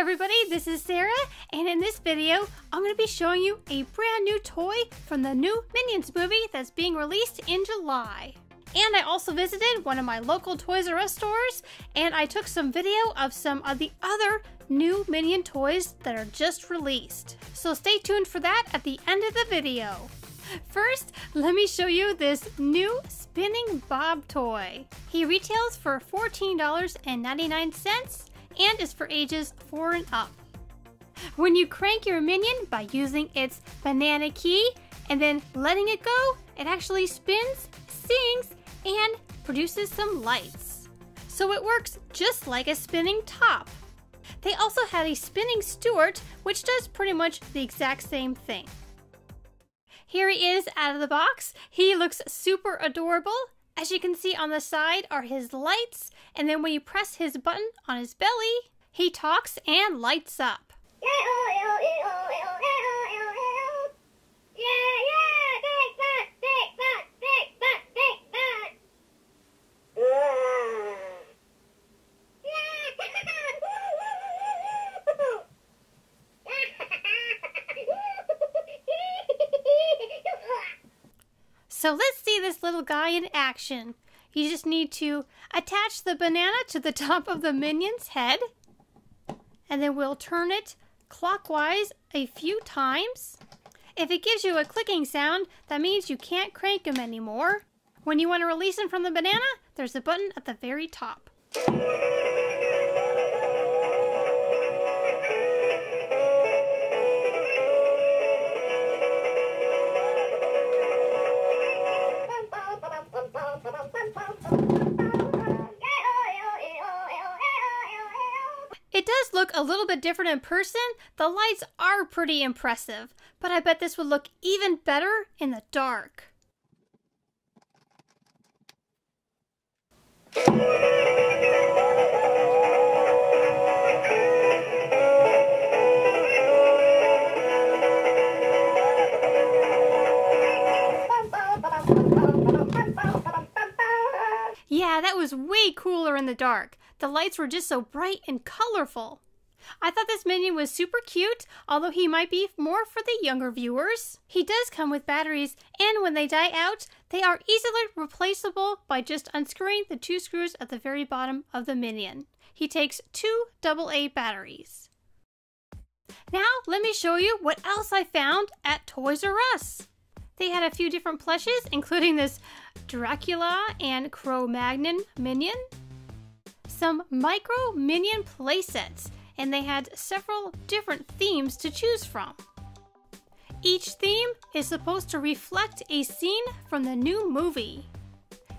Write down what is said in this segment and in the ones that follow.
everybody, this is Sarah, and in this video, I'm going to be showing you a brand new toy from the new Minions movie that's being released in July. And I also visited one of my local Toys R Us stores, and I took some video of some of the other new Minion toys that are just released. So stay tuned for that at the end of the video. First, let me show you this new spinning bob toy. He retails for $14.99 and is for ages 4 and up. When you crank your minion by using its banana key and then letting it go, it actually spins, sings, and produces some lights. So it works just like a spinning top. They also had a spinning Stuart, which does pretty much the exact same thing. Here he is out of the box. He looks super adorable. As you can see on the side are his lights, and then when you press his button on his belly, he talks and lights up. So let's see this little guy in action. You just need to attach the banana to the top of the minion's head. And then we'll turn it clockwise a few times. If it gives you a clicking sound, that means you can't crank him anymore. When you want to release him from the banana, there's a button at the very top. Look a little bit different in person. The lights are pretty impressive, but I bet this would look even better in the dark. Yeah, that was way cooler in the dark. The lights were just so bright and colorful. I thought this minion was super cute, although he might be more for the younger viewers. He does come with batteries, and when they die out, they are easily replaceable by just unscrewing the two screws at the very bottom of the minion. He takes two AA batteries. Now, let me show you what else I found at Toys R Us. They had a few different plushes, including this Dracula and Cro-Magnon minion, some micro minion playsets, and they had several different themes to choose from. Each theme is supposed to reflect a scene from the new movie.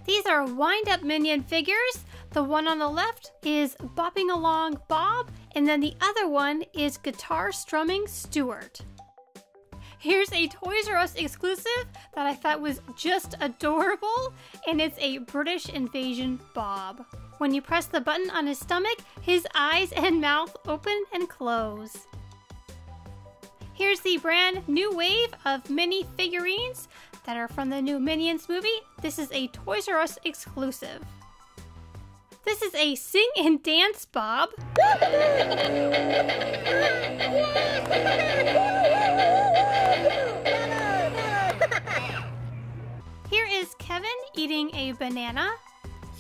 These are wind up minion figures. The one on the left is bopping along Bob, and then the other one is guitar strumming Stuart. Here's a Toys R Us exclusive that I thought was just adorable, and it's a British Invasion Bob. When you press the button on his stomach, his eyes and mouth open and close. Here's the brand new wave of mini figurines that are from the new Minions movie. This is a Toys R Us exclusive. This is a sing and dance Bob. Here is Kevin eating a banana.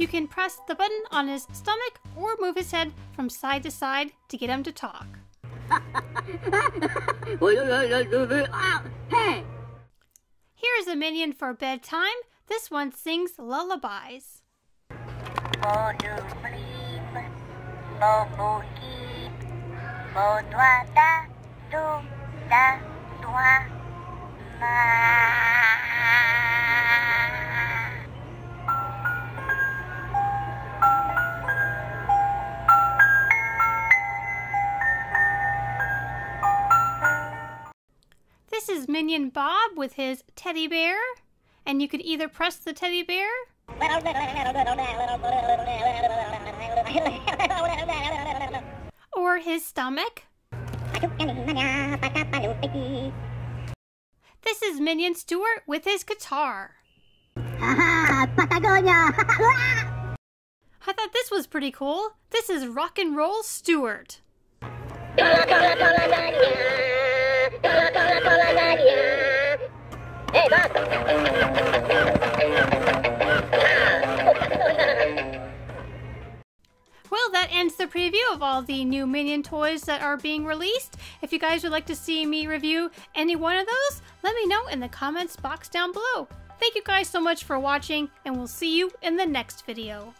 You can press the button on his stomach or move his head from side to side to get him to talk. Here is a minion for bedtime. This one sings lullabies. Minion Bob with his teddy bear. And you could either press the teddy bear or his stomach. This is Minion Stuart with his guitar. I thought this was pretty cool. This is Rock and Roll Stuart. Well, that ends the preview of all the new Minion toys that are being released. If you guys would like to see me review any one of those, let me know in the comments box down below. Thank you guys so much for watching, and we'll see you in the next video.